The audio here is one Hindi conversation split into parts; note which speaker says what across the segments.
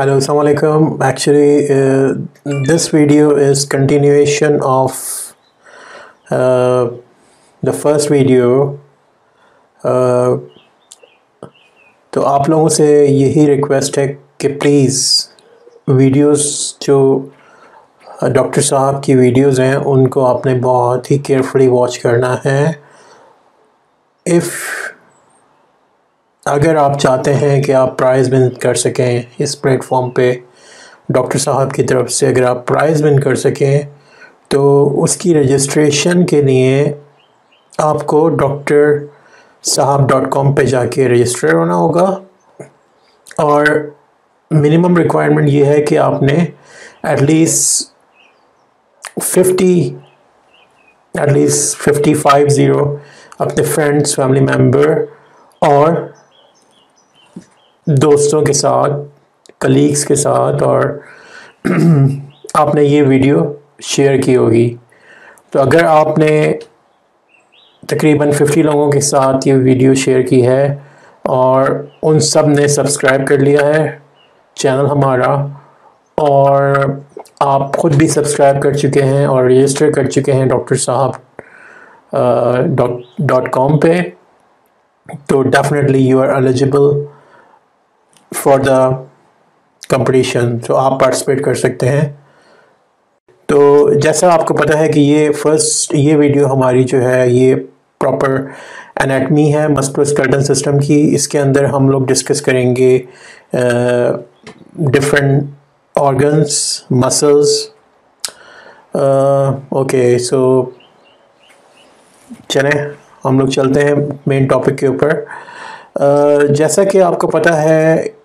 Speaker 1: Hello, Assalamualaikum. Actually, uh, this video is continuation of uh, the first video. Uh, तो आप लोगों से यही रिक्वेस्ट है कि प्लीज़ वीडियोस जो डॉक्टर साहब की वीडियोस हैं उनको आपने बहुत ही केयरफुली वॉच करना है इफ़ अगर आप चाहते हैं कि आप प्राइज़ विन कर सकें, इस प्लेटफॉर्म पे डॉक्टर साहब की तरफ़ से अगर आप प्राइज़ विन कर सकें तो उसकी रजिस्ट्रेशन के लिए आपको डॉक्टर साहब डॉट कॉम पर जाके रजिस्टर होना होगा। और मिनिमम रिक्वायरमेंट ये है कि आपने at least fifty at least fifty five zero अपने फ्रेंड्स फैमिली मेंबर और दोस्तों के साथ कलीग्स के साथ और आपने ये वीडियो शेयर की होगी। तो अगर आपने तकरीबन 50 लोगों के साथ ये वीडियो शेयर की है और उन सबने सब्सक्राइब कर लिया है चैनल हमारा, और आप ख़ुद भी सब्सक्राइब कर चुके हैं और रजिस्टर कर चुके हैं डॉक्टर साहब डॉट डॉट कॉम पे तो definitely you are eligible for the competition तो आप पार्टिसिपेट कर सकते हैं। तो जैसा आपको पता है कि ये फ़र्स्ट ये वीडियो हमारी जो है ये प्रॉपर एनाटमी है मस्कुलोस्केलेटल सिस्टम की। इसके अंदर हम लोग डिस्कस करेंगे different organs muscles okay so चलें हम लोग चलते हैं मेन टॉपिक के ऊपर। uh, जैसा कि आपको पता है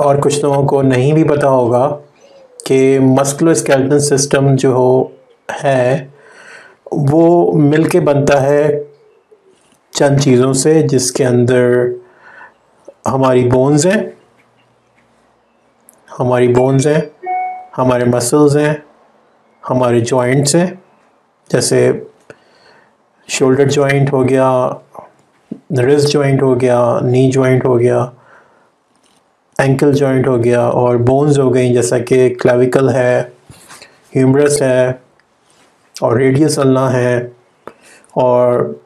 Speaker 1: और कुछ लोगों को नहीं भी पता होगा कि मस्कुलो सिस्टम जो हो, है, वो मिल के बनता है चंद चीज़ों से जिसके अंदर हमारी बोन्स हैं, हमारी बोन्स हैं, हमारे मसल्स हैं, हमारे जॉइंट्स हैं, जैसे शोल्डर जॉइंट हो गया रिस्ट जॉइंट हो गया नी जॉइंट हो गया एंकल जॉइंट हो गया और बोन्स हो गई, जैसा कि क्लेविकल है ह्यूमरस है और रेडियस अल्ला है और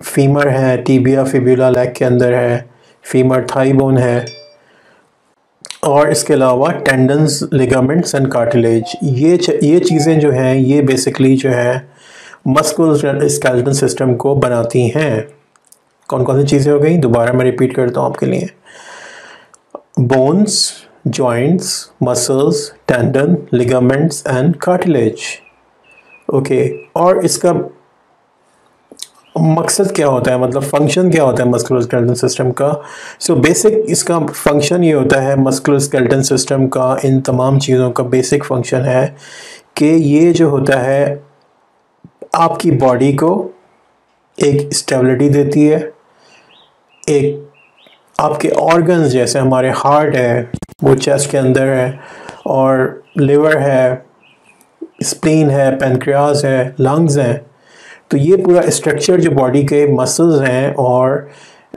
Speaker 1: फीमर है टीबिया फिब्यूला लेग के अंदर है फीमर थाई बोन है और इसके अलावा टेंडन्स लिगामेंट्स एंड कार्टिलेज ये ये चीज़ें जो हैं, ये बेसिकली जो है मस्कुलर स्केलेटन सिस्टम को बनाती हैं। कौन कौन सी चीज़ें हो गई? दोबारा मैं रिपीट करता हूँ आपके लिए। Bones, joints, muscles, tendon, ligaments and cartilage. Okay okay. और इसका मकसद क्या होता है मतलब फ़ंक्शन क्या होता है मस्कुलोस्केलेटन सिस्टम का सो so बेसिक इसका फ़ंक्शन ये होता है मस्कुलोस्केलेटन सिस्टम का इन तमाम चीज़ों का बेसिक फ़ंक्शन है कि ये जो होता है आपकी बॉडी को एक स्टेबिलिटी देती है एक आपके ऑर्गन्स जैसे हमारे हार्ट है, वो चेस्ट के अंदर है, और लिवर है स्प्लीन है पेनक्रियाज है लंग्स हैं तो ये पूरा स्ट्रक्चर जो बॉडी के मसल्स हैं और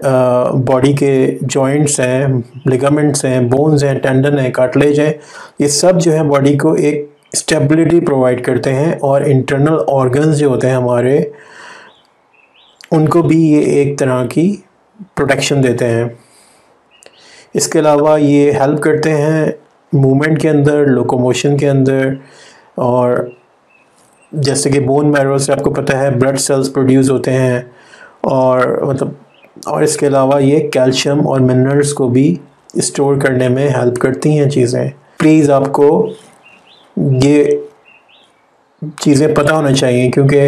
Speaker 1: बॉडी के जॉइंट्स हैं लिगामेंट्स हैं बोन्स हैं टेंडन हैं कार्टलेज हैं, ये सब जो है बॉडी को एक स्टेबिलिटी प्रोवाइड करते हैं और इंटरनल ऑर्गन्स जो होते हैं हमारे, उनको भी ये एक तरह की प्रोटेक्शन देते हैं। इसके अलावा ये हेल्प करते हैं मूवमेंट के अंदर लोकोमोशन के अंदर और जैसे कि बोन मैरो से आपको पता है ब्लड सेल्स प्रोड्यूस होते हैं और मतलब और इसके अलावा ये कैल्शियम और मिनरल्स को भी स्टोर करने में हेल्प करती हैं चीज़ें। प्लीज़ आपको ये चीज़ें पता होना चाहिए क्योंकि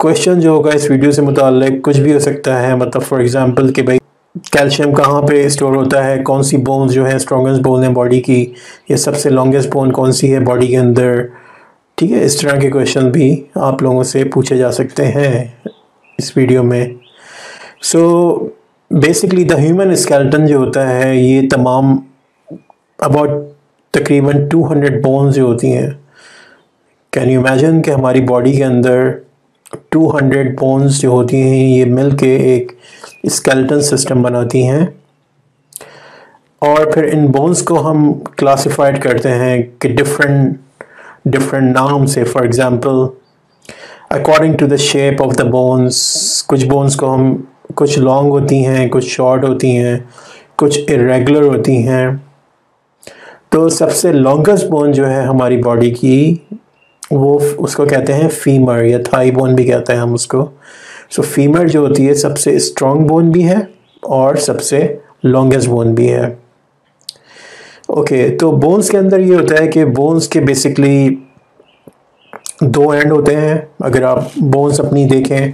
Speaker 1: क्वेश्चन जो होगा इस वीडियो से मुतल कुछ भी हो सकता है। मतलब फॉर एग्ज़ाम्पल कि भाई कैल्शियम कहाँ पे स्टोर होता है? कौन सी बोन्स जो है स्ट्रॉन्गेस्ट बोन है बॉडी की? ये सबसे लॉन्गेस्ट बोन कौन सी है बॉडी के अंदर? ठीक है, इस तरह के क्वेश्चन भी आप लोगों से पूछे जा सकते हैं इस वीडियो में। So basically the human skeleton जो होता है, ये तमाम अबाउट तकरीबन 200 बोन्स जो होती हैं। कैन यू इमेजिन कि हमारी बॉडी के अंदर 200 बोन्स जो होती हैं, ये मिल के एक स्केलेटन सिस्टम बनाती हैं। और फिर इन बोन्स को हम क्लासिफाइड करते हैं कि डिफरेंट डिफरेंट नाम से। For example according to the shape of the bones कुछ बोन्स को हम, कुछ लॉन्ग होती हैं, कुछ शॉर्ट होती हैं, कुछ इरेगुलर होती हैं। तो सबसे लॉन्गेस्ट बोन जो है हमारी बॉडी की, वो उसको कहते हैं फीमर या थाई बोन भी कहते हैं हम उसको। सो फीमर जो होती है सबसे स्ट्रॉन्ग बोन भी है और सबसे लॉन्गेस्ट बोन भी है। ओके okay, तो बोन्स के अंदर ये होता है कि बोन्स के बेसिकली दो एंड होते हैं। अगर आप बोन्स अपनी देखें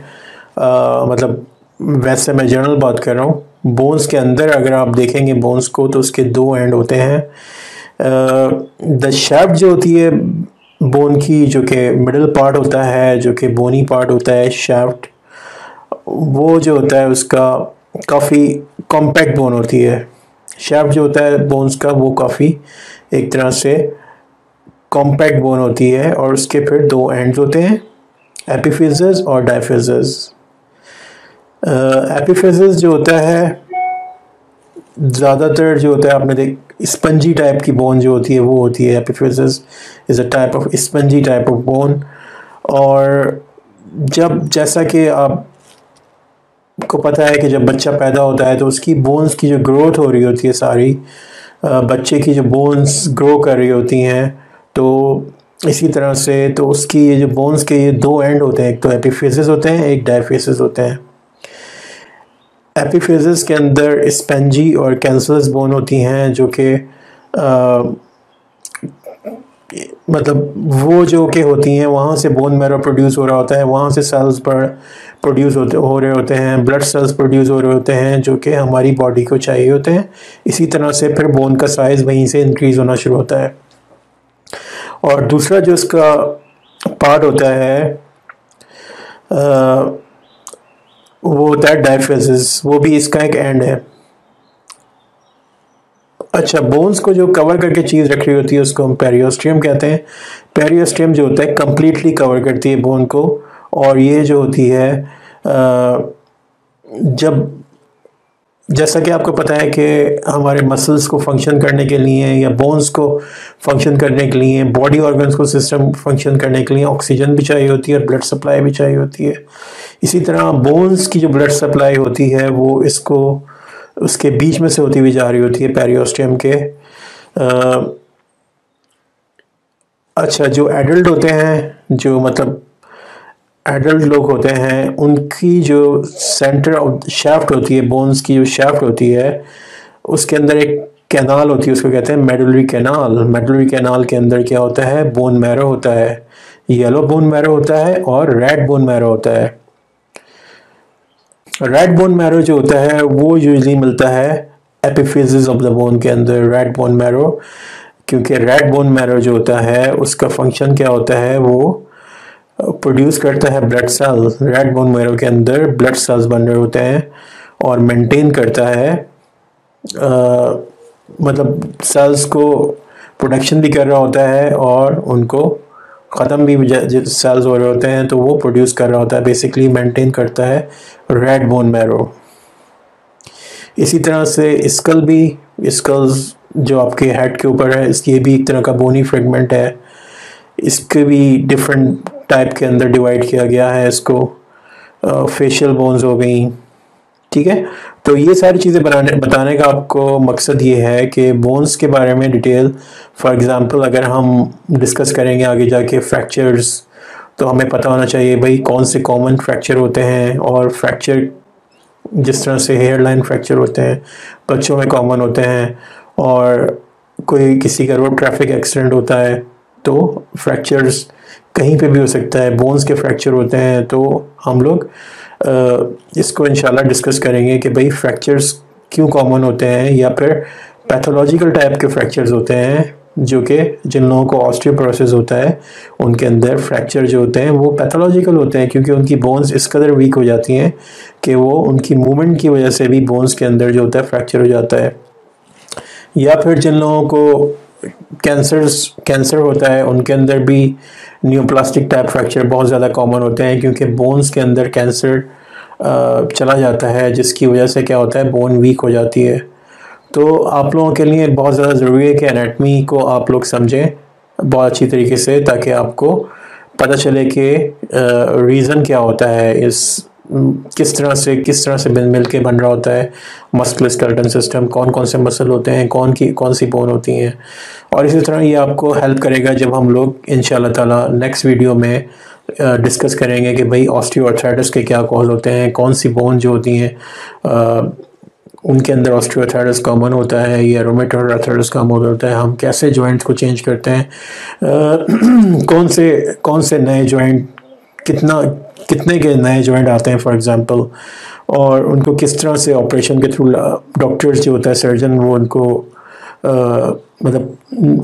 Speaker 1: आ, मतलब वैसे मैं जनरल बात कर रहा हूँ। बोन्स के अंदर अगर आप देखेंगे बोन्स को तो उसके दो एंड होते हैं। द शेफ्ट जो होती है बोन की जो कि मिडल पार्ट होता है जो कि बोनी पार्ट होता है शेफ्ट वो जो होता है उसका काफ़ी कॉम्पैक्ट बोन होती है। शेफ्ट जो होता है बोन्स का, वो काफ़ी एक तरह से कॉम्पैक्ट बोन होती है और उसके फिर दो एंड्स होते हैं एपीफिजस और डायफिजस एपीफिजस जो होता है, ज़्यादातर जो होता है, आपने देख स्पंजी टाइप की बोन जो होती है, वो होती है epiphysis is a type of spongy type of bone और जब, जैसा कि आप को पता है कि जब बच्चा पैदा होता है तो उसकी बोन्स की जो ग्रोथ हो रही होती है सारी बच्चे की जो बोन्स ग्रो कर रही होती हैं तो इसी तरह से तो उसकी ये जो बोन्स के ये दो एंड होते हैं, एक तो एपीफेसिस होते हैं, एक डायफेसिस होते हैं। एपीफेसिस के अंदर स्पेंजी और कैंसरस बोन होती हैं, जो कि मतलब वो जो कि होती हैं, वहाँ से बोन मैरो प्रोड्यूस हो रहा होता है, वहाँ से सेल्स पर प्रोड्यूस होते हो रहे होते हैं ब्लड सेल्स प्रोड्यूस हो रहे होते हैं जो कि हमारी बॉडी को चाहिए होते हैं। इसी तरह से फिर बोन का साइज़ वहीं से इंक्रीज़ होना शुरू होता है। और दूसरा जो इसका पार्ट होता है आ, वो होता है डायफेसिस वो भी इसका एक एंड है। अच्छा बोन्स को जो कवर करके चीज़ रख रही होती है उसको हम पेरियोस्ट्रियम कहते हैं। पेरियोस्ट्रियम जो होता है कम्प्लीटली कवर करती है बोन को। और ये जो होती है जब जैसा कि आपको पता है कि हमारे मसल्स को फ़ंक्शन करने के लिए या बोन्स को फ़ंक्शन करने के लिए बॉडी ऑर्गन्स को सिस्टम फ़ंक्शन करने के लिए ऑक्सीजन भी चाहिए होती है और ब्लड सप्लाई भी चाहिए होती है। इसी तरह बोन्स की जो ब्लड सप्लाई होती है वो इसको उसके बीच में से होती हुई जा रही होती है पेरियोस्टियम के। आ, अच्छा जो एडल्ट होते हैं जो मतलब एडल्ट लोग होते हैं, उनकी जो सेंटर ऑफ़ शेफ्ट होती है बोन्स की जो शेफ्ट होती है, उसके अंदर एक कैनाल होती है, उसको कहते हैं मेडुलरी कैनाल मेडुलरी कैनाल के अंदर क्या होता है? बोन मैरो होता है. येलो बोन मैरो होता है और रेड बोन मैरो होता है. रेड बोन मैरो जो होता है, वो यूजली मिलता है एपिफिजिस ऑफ़ द बोन के अंदर रेड बोन मैरो क्योंकि रेड बोन मैरो जो होता है, उसका फ़ंक्शन क्या होता है? वो प्रोड्यूस करता है blood cell red bone marrow के अंदर ब्लड सेल्स बन रहे होते हैं और मेंटेन करता है आ, मतलब सेल्स को प्रोडक्शन भी कर रहा होता है और उनको ख़त्म भी सेल्स हो रहे होते हैं तो वो प्रोड्यूस कर रहा होता है बेसिकली मेंटेन करता है रेड बोन मैरो इसी तरह से स्कल भी स्कल्स जो आपके हेड के ऊपर है इसकी भी एक तरह का बोनी फ्रेगमेंट है। इसके भी डिफरेंट टाइप के अंदर डिवाइड किया गया है इसको फेशियल बोन्स हो गई, ठीक है? तो ये सारी चीज़ें बनाने, बताने का आपको मकसद ये है कि बोन्स के बारे में डिटेल फॉर एग्ज़ाम्पल अगर हम डिस्कस करेंगे आगे जाके फ्रैक्चर्स तो हमें पता होना चाहिए भाई कौन से कॉमन फ्रैक्चर होते हैं और फ्रैक्चर जिस तरह से हेयर लाइन फ्रैक्चर होते हैं, बच्चों में कॉमन होते हैं और कोई किसी का रोड ट्रैफ़िक एक्सीडेंट होता है तो फ्रैक्चर्स कहीं पे भी हो सकता है बोन्स के फ्रैक्चर होते हैं तो हम लोग इसको इंशाल्लाह डिस्कस करेंगे कि भाई फ्रैक्चर्स क्यों कॉमन होते हैं या फिर पैथोलॉजिकल टाइप के फ्रैक्चर्स होते हैं, जो कि जिन लोगों को ऑस्ट्रियोप्रोसिस होता है, उनके अंदर फ्रैक्चर जो होते हैं, वो पैथोलॉजिकल होते हैं, क्योंकि उनकी बोन्स इस कदर वीक हो जाती हैं कि वो उनकी मूवमेंट की वजह से भी बोन्स के अंदर जो होता है फ्रैक्चर हो जाता है। या फिर जिन लोगों को कैंसर्स, कैंसर होता है, उनके अंदर भी न्यूप्लास्टिक टाइप फ्रैक्चर बहुत ज़्यादा कॉमन होते हैं क्योंकि बोन्स के अंदर कैंसर चला जाता है, जिसकी वजह से क्या होता है बोन वीक हो जाती है। तो आप लोगों के लिए बहुत ज़्यादा ज़रूरी है कि एनाटमी को आप लोग समझें बहुत अच्छी तरीके से, ताकि आपको पता चले कि रीज़न क्या होता है इस किस तरह से किस तरह से मिल मिल के बन रहा होता है? मस्कुलर स्केलेटन सिस्टम कौन कौन से मसल होते हैं? कौन की कौन सी बोन होती हैं? और इसी तरह ये आपको हेल्प करेगा जब हम लोग इन ताला नेक्स्ट वीडियो में डिस्कस करेंगे कि भाई ऑस्टियोआर्थराइटिस के क्या कॉल होते हैं कौन सी बोन जो होती हैं उनके अंदर ऑस्ट्रियोथाइटिस कॉमन होता है या रोमेटोड आर्थराइटिस कॉमन होता है हम कैसे जॉइंट्स को चेंज करते हैं आ, कौन से कौन से नए जॉइंट कितना कितने के नए जॉइंट आते हैं फॉर एग्जांपल और उनको किस तरह से ऑपरेशन के थ्रू डॉक्टर्स जो होता है सर्जन वो उनको आ, मतलब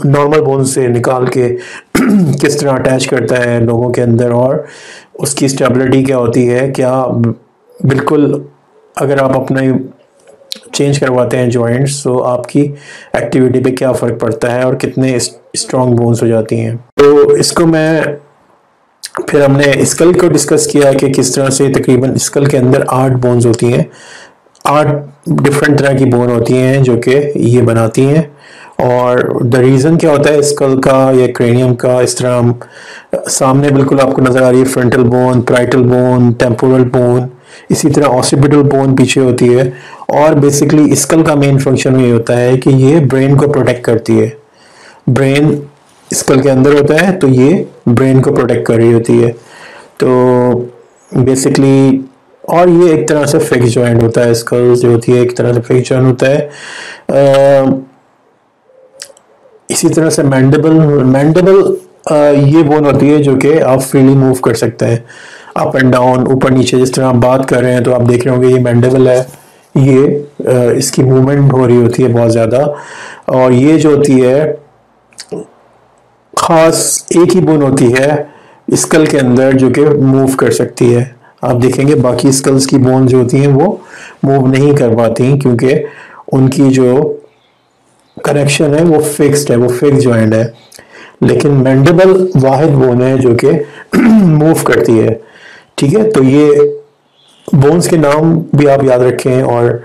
Speaker 1: नॉर्मल बोन से निकाल के किस तरह अटैच करता है लोगों के अंदर और उसकी स्टेबिलिटी क्या होती है क्या बिल्कुल अगर आप अपना चेंज करवाते हैं जॉइंट्स तो आपकी एक्टिविटी पे क्या फ़र्क पड़ता है और कितने स्ट्रॉन्ग बोन्स हो जाती हैं। तो इसको मैं फिर हमने स्कल को डिस्कस किया कि किस तरह से तकरीबन स्कल के अंदर आठ बोन्स होती हैं। आठ डिफरेंट तरह की बोन होती हैं जो कि ये बनाती हैं। और द रीज़न क्या होता है स्कल का या क्रेनियम का, इस तरह हम, सामने बिल्कुल आपको नज़र आ रही है frontal bone parietal bone temporal bone इसी तरह ऑसिपिटल बोन पीछे होती है। और बेसिकली स्कल का मेन फ़ंक्शन ये होता है कि ये ब्रेन को प्रोटेक्ट करती है। ब्रेन स्कल के अंदर होता है तो ये ब्रेन को प्रोटेक्ट कर रही होती है। तो बेसिकली और ये एक तरह से फिक्स जॉइंट होता है स्कल जो होती है एक तरह से फिक्स जॉइंट होता है। आ, इसी तरह से मैंडेबल मैंडेबल ये बोन होती है जो कि आप फ्रीली मूव कर सकते हैं। अप एंड डाउन ऊपर नीचे जिस तरह आप बात कर रहे हैं तो आप देख रहे होंगे ये मैंडेबल है। ये इसकी मूवमेंट हो रही होती है बहुत ज़्यादा। और ये जो होती है ख़ास एक ही बोन होती है स्कल के अंदर जो कि मूव कर सकती है। आप देखेंगे बाकी स्कल्स की बोन जो होती हैं वो मूव नहीं कर पाती क्योंकि उनकी जो कनेक्शन है वो फिक्स्ड है वो फिक्स जॉइंट है। लेकिन मैंडेबल वाहिद बोन है जो कि मूव करती है। ठीक है? तो ये बोन्स के नाम भी आप याद रखें और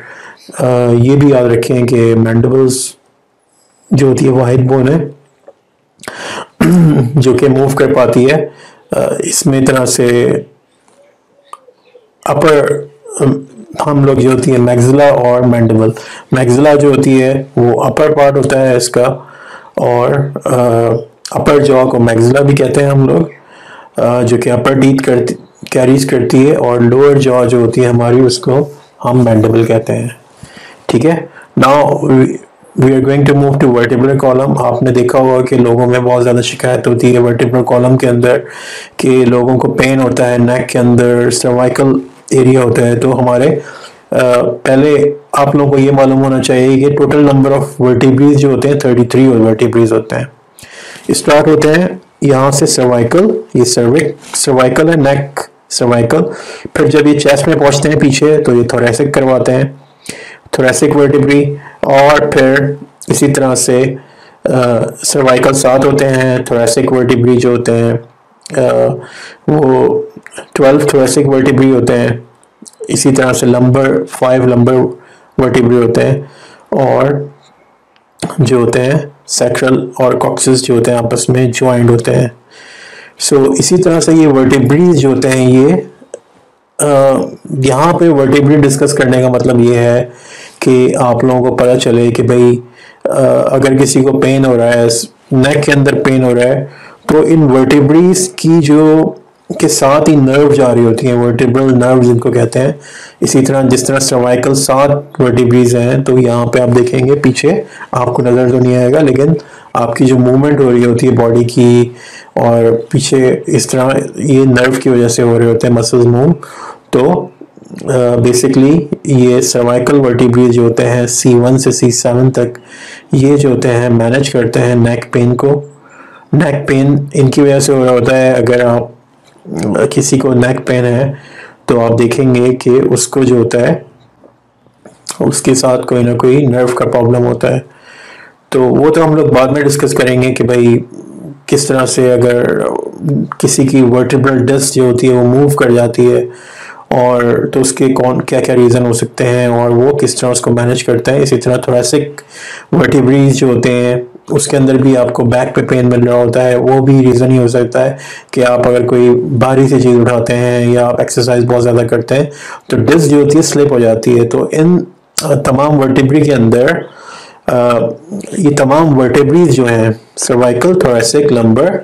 Speaker 1: आ, ये भी याद रखें कि मैंडेबल्स जो होती है वाहिद बोन है। जो कि मूव कर पाती है इसमें तरह से अपर हम लोग जो होती है मैगजिला और मैंडेबल मैगजिला जो होती है, वो अपर पार्ट होता है इसका और अपर जॉ को मैगजिला भी कहते हैं हम लोग जो कि अपर टीथ करती कैरीज करती है और लोअर जॉ जो होती है हमारी, उसको हम मैंडेबल कहते हैं। ठीक है? Now we are going to move to vertebral column आपने देखा होगा कि लोगों में बहुत ज़्यादा शिकायत होती है वर्टिब्रल कॉलम के अंदर कि लोगों को पेन होता है नेक के अंदर सर्वाइकल एरिया होता है। तो हमारे आ, पहले आप लोगों को ये मालूम होना चाहिए कि टोटल नंबर ऑफ़ वर्टिब्रीज जो होते हैं थर्टी थ्री वर्टिब्रीज होते हैं। स्टार्ट होते हैं यहाँ से सर्वाइकल ये सर्विक सर्वाइकल है नेक सर्वाइकल फिर जब ये चेस्ट में पहुँचते हैं पीछे तो ये थोरेसिक करवाते हैं। थोरेसिक वर्टिब्री और फिर इसी तरह से सर्वाइकल सात होते हैं थोरेसिक वर्टिब्री जो होते हैं आ, वो ट्वेल्व थोरेसिक वर्टिब्री होते हैं इसी तरह से लंबर फाइव लंबर वर्टिब्री होते हैं और जो होते हैं सेक्ट्रल और कॉक्सिस जो होते हैं आपस में ज्वाइंट होते हैं। सो so, इसी तरह से ये वर्टिब्रीज जो होते हैं ये यहाँ पे वर्टिब्री डिस्कस करने का मतलब ये है कि आप लोगों को पता चले कि भाई अगर किसी को पेन हो रहा है नेक के अंदर पेन हो रहा है तो इन वर्टिब्रीज की जो, के साथ ही नर्व जा रही होती हैं वर्टिब्रल नर्व जिनको कहते हैं, इसी तरह जिस तरह सर्वाइकल सात वर्टिब्रीज हैं तो यहाँ पे आप देखेंगे, पीछे आपको नज़र तो नहीं आएगा, लेकिन आपकी जो मूवमेंट हो रही होती है बॉडी की, और पीछे इस तरह ये नर्व की वजह से हो रहे होते हैं मसल्स मूव तो बेसिकली ये सर्वाइकल वर्टिब्रीज जो होते हैं सी वन से सी सेवन तक, ये जो होते हैं मैनेज करते हैं नेक पेन को। नेक पेन इनकी वजह से हो रहा होता है, अगर आप किसी को नेक पेन है तो आप देखेंगे कि उसको जो होता है, उसके साथ कोई ना कोई नर्व का प्रॉब्लम होता है। तो वो तो हम लोग बाद में डिस्कस करेंगे कि भाई, किस तरह से अगर किसी की वर्टिब्रल डिस्क जो होती है, वो मूव कर जाती है और तो उसके कौन क्या क्या रीज़न हो सकते हैं और वो किस तरह उसको मैनेज करते हैं इसी तरह थोरेसिक वर्टिब्रीज जो होते हैं उसके अंदर भी आपको बैक पे पेन मिल रहा होता है वो भी रीज़न ही हो सकता है कि आप अगर कोई भारी सी चीज़ उठाते हैं या आप एक्सरसाइज बहुत ज़्यादा करते हैं तो डिस्क जो होती है स्लिप हो जाती है। तो इन तमाम वर्टिब्री के अंदर आ, ये तमाम वर्टिब्रीज जो हैं सर्वाइकल थोरेसिक लंबर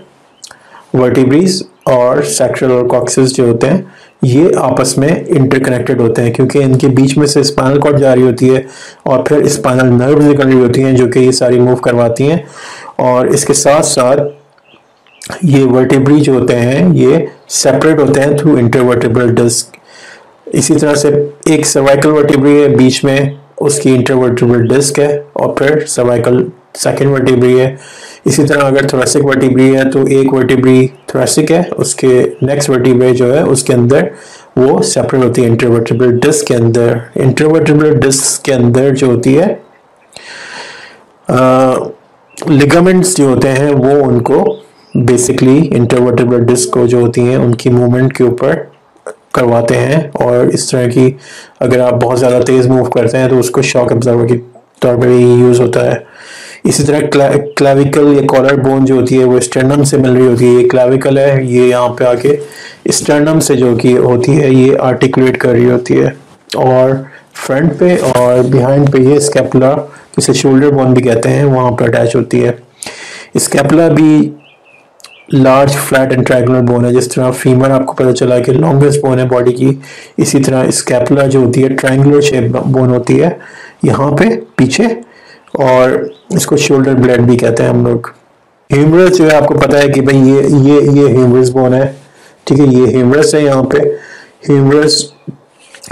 Speaker 1: वर्टिब्रीज और सेक्ट्रल और कॉक्सिस जो होते हैं ये आपस में इंटरकनेक्टेड होते हैं, क्योंकि इनके बीच में से स्पाइनल कॉर्ड जा रही होती है और फिर स्पाइनल नर्व निकल रही होती हैं, जो कि ये सारी मूव करवाती हैं। और इसके साथ साथ ये वर्टिब्री जो होते हैं, ये सेपरेट होते हैं थ्रू इंटरवर्टिब्रल डिस्क इसी तरह से एक सर्वाइकल वर्टिब्री है, बीच में उसकी इंटरवर्टिब्रल डिस्क है और फिर सर्वाइकल सेकेंड वर्टिब्री है। इसी तरह अगर थोरेसिक वर्टिब्री है तो एक वर्टिब्री थोरेसिक है, उसके नेक्स्ट वर्टिब्रे जो है, उसके अंदर वो सेपरेट होती है इंटरवर्टिब्रल डिस्क के अंदर। इंटरवर्टिब्रल डिस्क के अंदर जो होती है लिगामेंट्स जो होते हैं, वो उनको बेसिकली इंटरवर्टिब्रल डिस्क को जो होती हैं, उनकी मूवमेंट के ऊपर करवाते हैं। और इस तरह की अगर आप बहुत ज़्यादा तेज़ मूव करते हैं तो उसको शॉक ऑब्जर्वर की तौर पर यूज़ होता है। इसी तरह क्लाविकल या कॉलर बोन जो होती है, वो स्टर्नम से मिल रही होती है। ये क्लाविकल है, ये यहाँ पे आके स्टर्नम से जो कि होती है, ये आर्टिकुलेट कर रही होती है। और फ्रंट पे और बिहाइंड पे ये स्केपला जिसे शोल्डर बोन भी कहते हैं, वहाँ पर अटैच होती है। स्केपला भी large flat and triangular bone है। जिस तरह फीमर आपको पता चला कि लॉन्गेस्ट बोन है बॉडी की, इसी तरह स्केपला जो होती है ट्रायंगुलर शेप बोन होती है, यहाँ पे पीछे और इसको शोल्डर ब्लेड भी कहते हैं हम लोग। ह्यूमरस जो है आपको पता है कि भाई ये ये ये ह्यूमरस बोन है। ठीक है ये ह्यूमरस है यहाँ पे। ह्यूमरस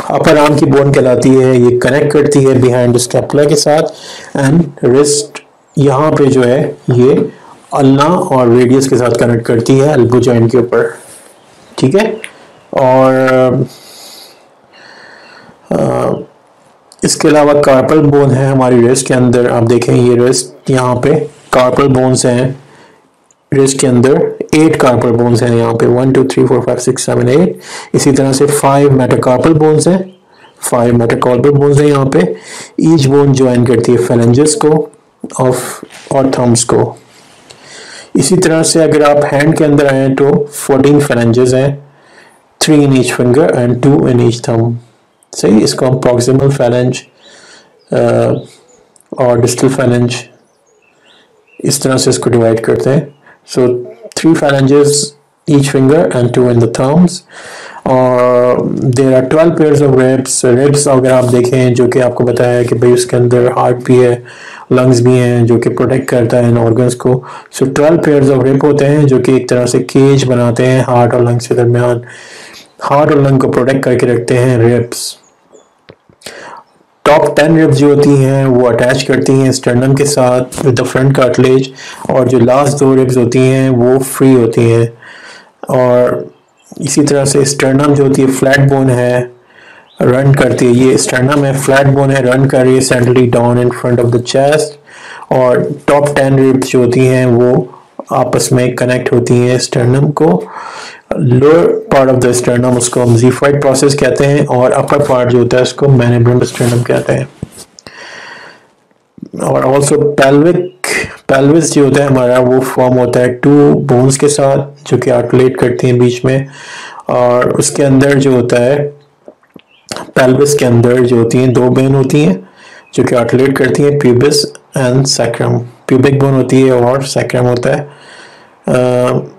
Speaker 1: अपर आर्म की बोन कहलाती है ये कनेक्ट करती है बिहाइंड स्टेपला के साथ। एंड रिस्ट यहाँ पे जो है ये अल्ना और रेडियस के साथ कनेक्ट करती है एल्बो जॉइंट के ऊपर। ठीक है? और आ, इसके अलावा कार्पल बोन है हमारी रेस्ट के अंदर। आप देखें, ये रेस्ट यहाँ पे कार्पल बोन्स हैं। रेस्ट के अंदर एट कार्पल बोन्स हैं यहाँ पे। One two three four five six seven eight इसी तरह से फाइव मेटाकार्पल बोन्स हैं। फाइव मेटाकार्पल बोन्स हैं यहाँ पे। ईच बोन ज्वाइन करती है फेलेंजेस को ऑफ़ और थम्स को। इसी तरह से अगर आप हैंड के अंदर आए तो फोर्टीन फेलेंजेस हैं। Three in each finger and two in each thumb सही इसको हम प्रॉक्सिमल फैलेंज और डिस्टल फैलेंज इस तरह से इसको डिवाइड करते हैं। So three phalanges each finger and two in the thumbs और there are twelve pairs of ribs ribs अगर आप देखें, जो कि आपको बताया है कि भाई उसके अंदर हार्ट भी है लंग्स भी हैं, जो कि प्रोटेक्ट करता है इन ऑर्गन्स को। So twelve pairs of ribs होते हैं, जो कि एक तरह से केज बनाते हैं हार्ट और लंग्स के दरमियान। हार्ट और लंग को प्रोटेक्ट करके रखते हैं रेप्स टॉप टेन रिब्स जो होती हैं, वो अटैच करती हैं स्टर्नम के साथ विद द फ्रंट कार्टलेज और जो लास्ट दो रिब्स होती हैं, वो फ्री होती हैं। और इसी तरह से स्टर्नम जो होती है फ्लैट बोन है रन करती है। ये स्टर्नम है फ्लैट बोन है रन कर रही है centrally down in front of the chest और टॉप टेन रिब्स जो होती हैं, वो आपस में कनेक्ट होती हैं स्टर्नम को। Lower part of the sternum उसको हम जीफाइड प्रोसेस कहते हैं, और अपर पार्ट जो होता है, उसको मैनेब्रम स्टर्नम कहते हैं। और ऑल्सो पेल्विक पेल्विस जो होता है हमारा, वो फॉर्म होता है टू बोन्स के साथ, जो कि आर्टुलेट करती हैं बीच में। और उसके अंदर जो होता है पेल्विस के अंदर जो होती हैं, दो बेन होती हैं, जो कि आर्टुलेट करती हैं pubis and sacrum pubic bone होती है और सैक्रम होता है।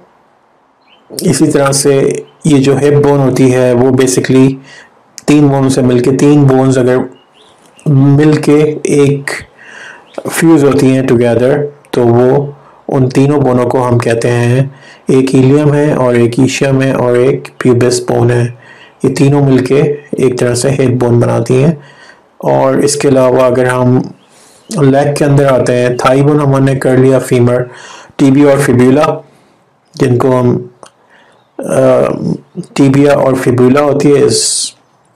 Speaker 1: इसी तरह से ये जो हिप बोन होती है, वो बेसिकली तीन बोन से मिलके, तीन बोन्स अगर मिलके एक फ्यूज होती हैं टुगेदर तो वो उन तीनों बोनों को हम कहते हैं, एक ईलियम है और एक ईशियम है और एक प्यूबिस बोन है। ये तीनों मिलके एक तरह से हिप बोन बनाती हैं। और इसके अलावा अगर हम लेग के अंदर आते हैं थाई बोन हमने कर लिया फीमर टीबी और फिब्यूला जिनको हम टीबिया और फिबुला होती है इस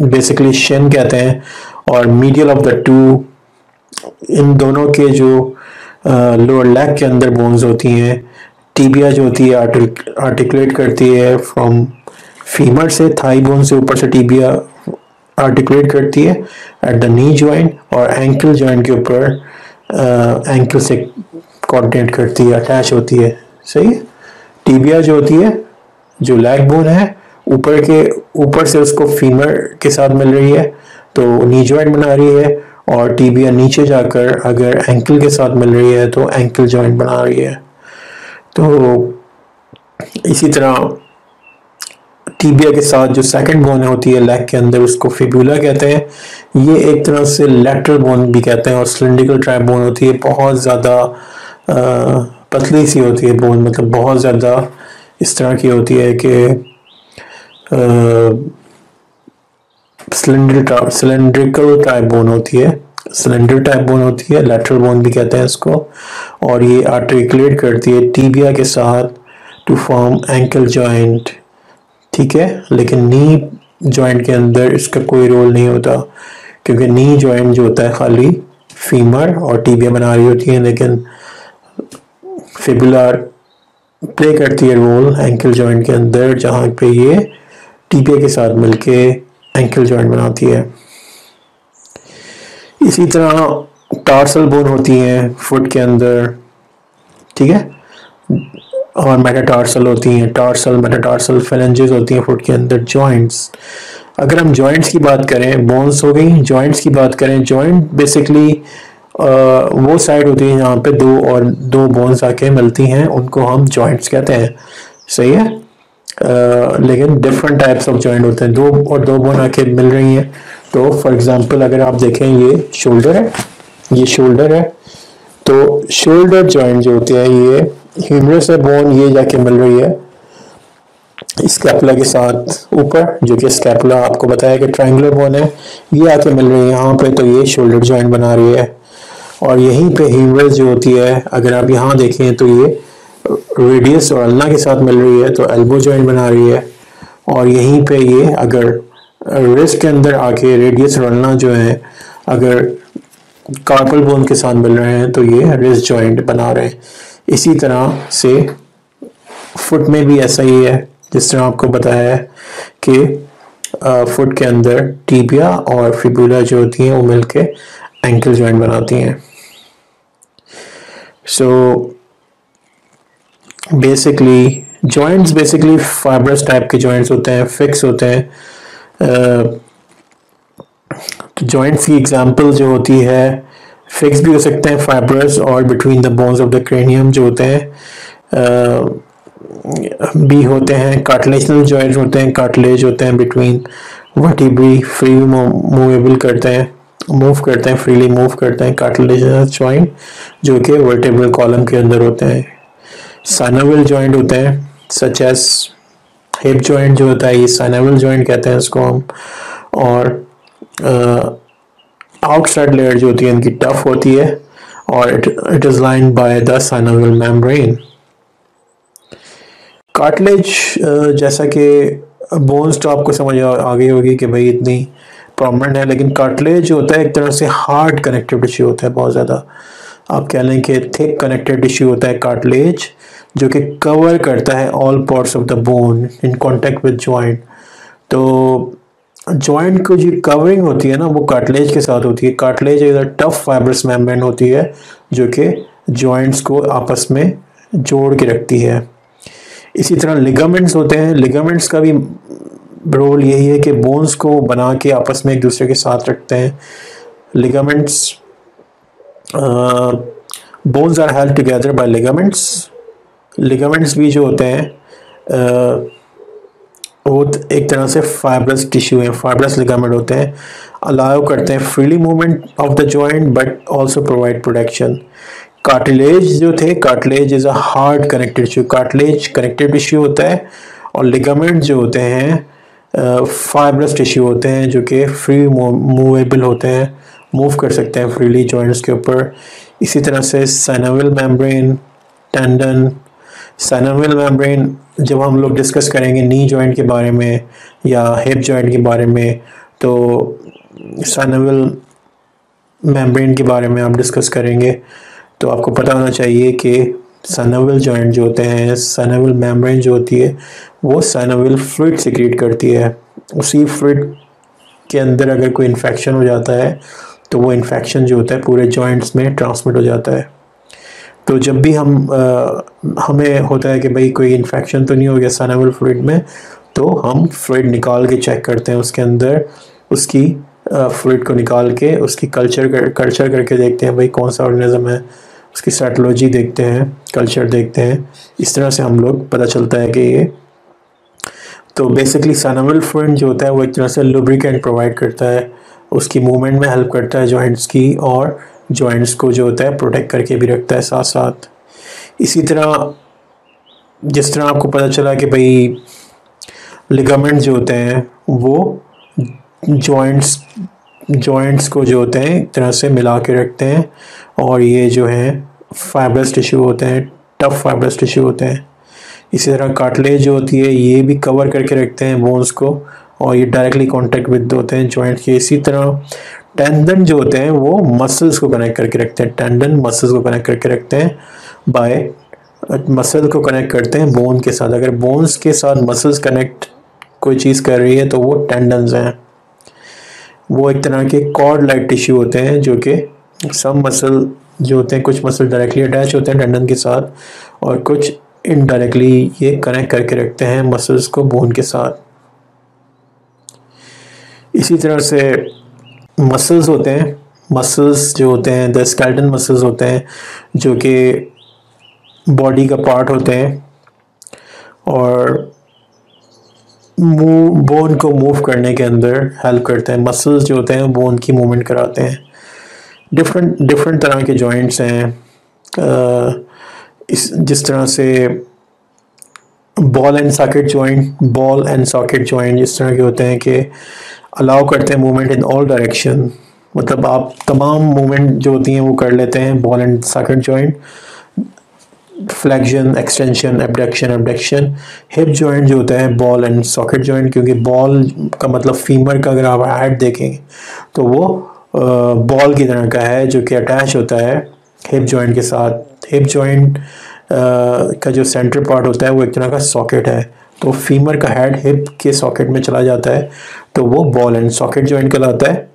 Speaker 1: बेसिकली शिन कहते हैं, और मीडियल ऑफ़ द टू इन दोनों के जो लोअर लेग के अंदर बोन्स होती हैं टीबिया जो होती है आर्टिकुलेट करती है फ्रॉम फीमर से थाई बोन से ऊपर से टीबिया आर्टिकुलेट करती है एट द नी जॉइंट और एंकल जॉइंट के ऊपर एंकल से कोऑर्डिनेट करती है अटैच होती है, सही टीबिया जो होती है जो लैग बोन है, ऊपर के, ऊपर से उसको फीमर के साथ मिल रही है तो नी ज्वाइंट बना रही है और टीबिया नीचे जाकर अगर एंकल के साथ मिल रही है तो एंकल जॉइंट बना रही है। तो इसी तरह टीबिया के साथ जो सेकंड बोन होती है लेग के अंदर उसको फिबुला कहते हैं। ये एक तरह से लेटरल बोन भी कहते हैं और सिलेंड्रिकल ट्राइब बोन होती है। बहुत ज़्यादा पतली सी होती है बोन मतलब बहुत ज़्यादा इस तरह की होती है कि सिलेंडर सिलेंड्रिकल टाइप बोन होती है। सिलेंडर टाइप बोन होती है लेटरल बोन भी कहते हैं इसको। और ये आर्टिकुलेट करती है टीबिया के साथ टू फॉर्म एंकल जॉइंट ठीक है? लेकिन नी जॉइंट के अंदर इसका कोई रोल नहीं होता, क्योंकि नी जॉइंट जो होता है खाली फीमर और टीबिया बना रही होती है, लेकिन फिबुलर प्ले करती है रोल एंकल जॉइंट के अंदर, जहाँ पे ये टीबिया के साथ मिलके एंकल जॉइंट बनाती है। इसी तरह टार्सल बोन होती है फुट के अंदर, ठीक है? और मेटाटार्सल होती हैं टार्सल मेटाटार्सल फेलेंजेस होती हैं फुट के अंदर जॉइंट्स अगर हम जॉइंट्स की बात करें बोन्स हो गई जॉइंट्स की बात करें जॉइंट बेसिकली वो साइड होती है जहाँ पे दो और दो बोन्स आके मिलती हैं उनको हम जॉइंट्स कहते हैं। सही है? आ, लेकिन डिफरेंट टाइप्स ऑफ़ जॉइंट होते हैं। दो और दो बोन आके मिल रही हैं। तो फॉर एग्जांपल अगर आप देखें ये शोल्डर है। ये शोल्डर है। तो शोल्डर जॉइंट जो होती है ये ह्यूमरस है बोन ये जाके मिल रही है। स्कैपुला के साथ ऊपर जो कि स्कैपुला आपको बताया कि ट्रायंगुलर बोन है ये आके मिल रही है। यहाँ पे तो ये शोल्डर जॉइंट बना रही है। और यहीं पे ह्यूमरस जो होती है, अगर आप यहाँ देखें तो ये रेडियस और अल्ना के साथ मिल रही है तो एल्बो जॉइंट बना रही है। और यहीं पे ये अगर रिस्ट के अंदर आके रेडियस और अल्ना जो है, अगर कार्पल बोन के साथ मिल रहे हैं तो ये रिस्ट जॉइंट बना रहे हैं। इसी तरह से फुट में भी ऐसा ही है, जिस तरह आपको बताया है कि फुट के अंदर टीबिया और फिबुला जो होती हैं, वो मिलके एंकल जॉइंट बनाती हैं। So basically joints basically fibrous type के जॉइंट्स होते हैं फिक्स होते हैं। तो जॉइंट्स की एग्जांपल जो होती है फिक्स भी हो सकते हैं फाइब्रस और between the bones of the cranium जो होते हैं। भी होते हैं कार्टिलेजनल जॉइंट होते हैं कार्टिलेज होते हैं बिटवीन वर्टिब्री फ्री मूवेबल करते हैं। मूव करते हैं फ्रीली मूव करते हैं कार्टिलेजनल जॉइंट जो कि वर्टेबल कॉलम के अंदर होते हैं। साइनोवल ज्वाइंट होते हैं सच एस हिप ज्वाइंट जो होता है, ये साइनोवल जॉइंट कहते हैं इसको हम। और आउटसाइड लेयर जो होती है, इनकी टफ होती है, और it is line by the synovial membrane cartilage जैसा कि बोन्स तो आपको समझ आ गई होगी कि भाई इतनी प्रोमिनेंट है, लेकिन कार्टिलेज होता है, एक तरह से हार्ड कनेक्टिव टिश्यू होता है बहुत ज़्यादा। आप कह लें कि थिक कनेक्टेड टिश्यू होता है कार्टिलेज जो कि कवर करता है all parts of the bone in contact with joint तो जॉइंट को जो कवरिंग होती है ना, वो कार्टलेज के साथ होती है। कार्टलेज एक टफ फाइब्रस मेम्ब्रेन होती है, जो कि जॉइंट्स को आपस में जोड़ के रखती है। इसी तरह लिगामेंट्स होते हैं। लिगामेंट्स का भी रोल यही है कि बोन्स को बना के आपस में एक दूसरे के साथ रखते हैं। Ligaments bones are held together by ligaments ligaments भी जो होते हैं uh, वो एक तरह से फाइब्रस टिश्यू है फाइब्रस लिगामेंट होते हैं। अलाउ करते हैं freely movement of the joint but also provide protection cartilage जो थे cartilage is a hard connected tissue cartilage connected tissue होता है और लिगामेंट जो होते हैं फाइब्रस टिश्यू होते हैं जो कि फ्री मूवेबल होते हैं मूव कर सकते हैं फ्रीली जॉइंट्स के ऊपर। इसी तरह से synovial membrane tendon synovial membrane जब हम लोग डिस्कस करेंगे नी जॉइंट के बारे में या हिप जॉइंट के बारे में तो सैनोविल मेम्ब्रेन के बारे में आप डिस्कस करेंगे। तो आपको पता होना चाहिए कि सनोवल जॉइंट जो होते हैं सनोवल मेम्ब्रेन जो होती है वो सनोवल फ्लूड सिक्रिएट करती है। उसी फ्लूड के अंदर अगर कोई इन्फेक्शन हो जाता है तो वो इन्फेक्शन जो होता है पूरे जॉइंट्स में ट्रांसमिट हो जाता है। तो जब भी हम आ, हमें होता है कि भाई कोई इन्फेक्शन तो नहीं हो गया सनोवल फ्लूड में तो हम फ्लूड निकाल के चेक करते हैं उसके अंदर उसकी फ्लूड को निकाल के उसकी कल्चर कर, कल्चर करके देखते हैं भाई कौन सा ऑर्गेनिज्म है। उसकी साइटोलॉजी देखते हैं कल्चर देखते हैं, इस तरह से हम लोग पता चलता है कि ये तो बेसिकली सनवल फ्लूड जो होता है, वो एक तरह से लुब्रिकेंट प्रोवाइड करता है। उसकी मूवमेंट में हेल्प करता है जॉइंट्स की और जॉइंट्स को जो होता है प्रोटेक्ट करके भी रखता है साथ साथ इसी तरह, जिस तरह आपको पता चला कि भाई लिगामेंट जो होते हैं, वो जॉइंट्स जॉइंट्स को जो होते हैं, एक तरह से मिला के रखते हैं। और ये जो है फाइबरस टिश्यू होते हैं टफ फाइबरस टिश्यू होते हैं। इसी तरह काटलेज जो होती है, ये भी कवर करके रखते हैं बोन्स को और ये डायरेक्टली कांटेक्ट विद होते हैं जॉइंट के। इसी तरह टेंडन जो होते हैं, वो मसल्स को कनेक्ट करके रखते हैं। टेंडन मसल्स को कनेक्ट करके रखते हैं बाय मसल को कनेक्ट करते हैं बोन के साथ। अगर बोन्स के साथ मसल्स कनेक्ट कोई चीज़ कर रही है तो वो टेंडन्स हैं। वो एक तरह के कॉर्ड लाइट टिश्यू होते हैं, जो कि सब मसल जो होते हैं, कुछ मसल डायरेक्टली अटैच होते हैं टंडन के साथ और कुछ इनडायरेक्टली ये कनेक्ट करके रखते हैं मसल्स को बोन के साथ। इसी तरह से मसल्स होते हैं मसल्स जो होते हैं द स्केल्टन मसल्स होते हैं, जो कि बॉडी का पार्ट होते हैं और मूव बोन को मूव करने के अंदर हेल्प करते हैं। मसल्स जो होते हैं बोन की मूवमेंट कराते हैं। डिफरेंट डिफरेंट तरह के जॉइंट्स हैं। इस, जिस तरह से ball and socket joint ball and socket joint इस तरह के होते हैं कि अलाउ करते हैं मूवमेंट इन ऑल डायरेक्शन मतलब आप तमाम मूवमेंट जो होती हैं वो कर लेते हैं ball and socket joint flexion extension abduction abduction hip joint जो होता है बॉल एंड सॉकेट जॉइंट क्योंकि बॉल का मतलब फीमर का अगर आप हेड देखें तो वो बॉल की तरह का है, जो कि अटैच होता है हिप जॉइंट के साथ। हिप जॉइंट का जो सेंटर पार्ट होता है, वो एक तरह का सॉकेट है। तो फीमर का हेड हिप के सॉकेट में चला जाता है तो वो बॉल एंड सॉकेट जॉइंट कहलाता है।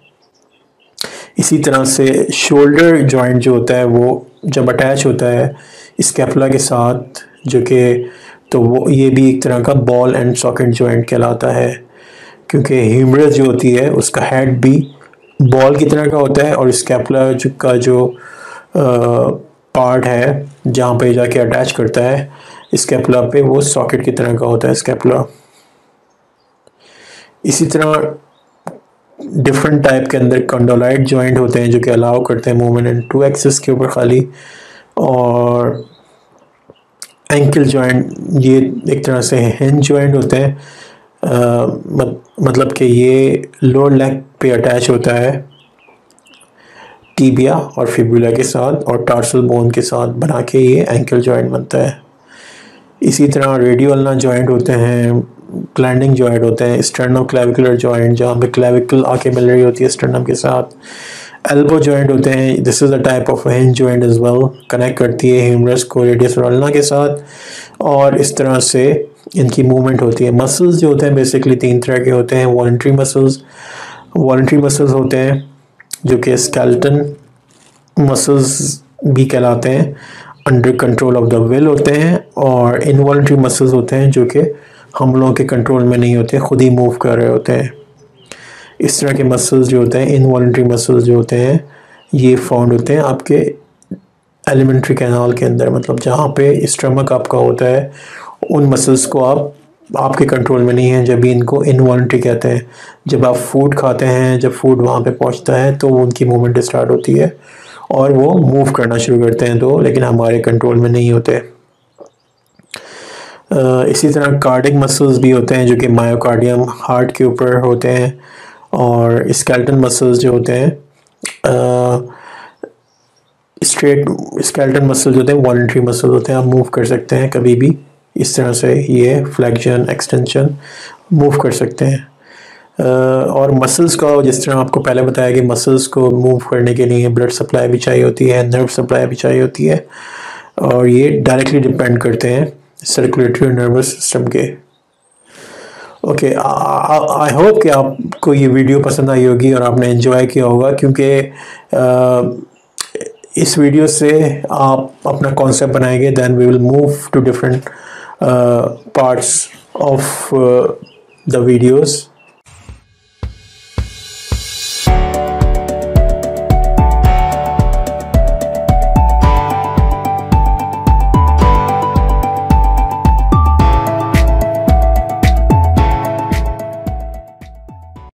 Speaker 1: इसी तरह से शोल्डर जॉइंट जो होता है, वो जब अटैच होता है स्केपला के साथ, जो कि तो वो, ये भी एक तरह का बॉल एंड सॉकेट जॉइंट कहलाता है। क्योंकि ह्यूमरस जो होती है, उसका हेड भी बॉल की तरह का होता है और स्केपला का जो पार्ट है जहाँ पे जाके अटैच करता है स्केपला पे वो सॉकेट की तरह का होता है स्केपला इसी तरह डिफरेंट टाइप के अंदर कंडोलाइट जॉइंट होते हैं जो कि अलाउ करते हैं मूवमेंट इन टू एक्सेस के ऊपर खाली और एंकल जॉइंट ये एक तरह से हैंड जॉइंट होते हैं मत, मतलब कि ये लोअर लेग पे अटैच होता है टीबिया और फिबुला के साथ और टार्सल बोन के साथ बना के ये एंकल जॉइंट बनता है। इसी तरह रेडियोलना जॉइंट होते हैं ग्लैंडिंग जॉइंट होते हैं स्टर्नो क्लेविकुलर जॉइंट जहाँ पे क्लेविकल आके मिल रही होती है स्टर्नम के साथ। एल्बो जॉइंट होते हैं this is a type of hinge joint as well connect करती है ह्यूमरस को रेडियस रोलना के साथ और इस तरह से इनकी मूवमेंट होती है। मसल्स जो होते हैं बेसिकली तीन तरह के होते हैं। वॉल्ट्री मसल्स वॉल्ट्री मसल्स होते हैं, जो कि स्केल्टन मसल्स भी कहलाते हैं। Under control of the will होते हैं और इनवॉल्ट्री मसल्स होते हैं, जो कि हम लोगों के कंट्रोल में नहीं होते, खुद ही मूव कर रहे होते हैं। इस तरह के मसल्स जो होते हैं इनवॉल्ट्री मसल्स जो होते हैं, ये फाउंड होते हैं आपके एलिमेंट्री कैनाल के अंदर। मतलब जहाँ पे स्टमक आपका होता है उन मसल्स को आप, आपके कंट्रोल में नहीं है। जब भी इनको इनवॉल्ट्री कहते हैं, जब आप फ़ूड खाते हैं, जब फ़ूड वहाँ पे पहुँचता है तो उनकी मूवमेंट स्टार्ट होती है और वो मूव करना शुरू करते हैं तो लेकिन हमारे कंट्रोल में नहीं होते। इसी तरह कार्डिक मसल्स भी होते हैं, जो कि मायोकार्डियम हार्ट के ऊपर होते हैं और स्केल्टन मसल्स जो होते हैं स्ट्रेट स्केल्टन मसल्स होते हैं वॉल्ट्री मसल्स होते हैं, आप मूव कर सकते हैं कभी भी। इस तरह से ये फ्लैक्शन एक्सटेंशन मूव कर सकते हैं। और मसल्स का जिस तरह आपको पहले बताया कि मसल्स को मूव करने के लिए ब्लड सप्लाई भी चाहिए होती है नर्व सप्लाई भी चाहिए होती है, और ये डायरेक्टली डिपेंड करते हैं सर्कुलेटरी नर्वस सिस्टम के। ओके आई होप कि आपको ये वीडियो पसंद आई होगी और आपने एंजॉय किया होगा, क्योंकि इस वीडियो से आप अपना कॉन्सेप्ट बनाएँगे then we will move to different parts of the videos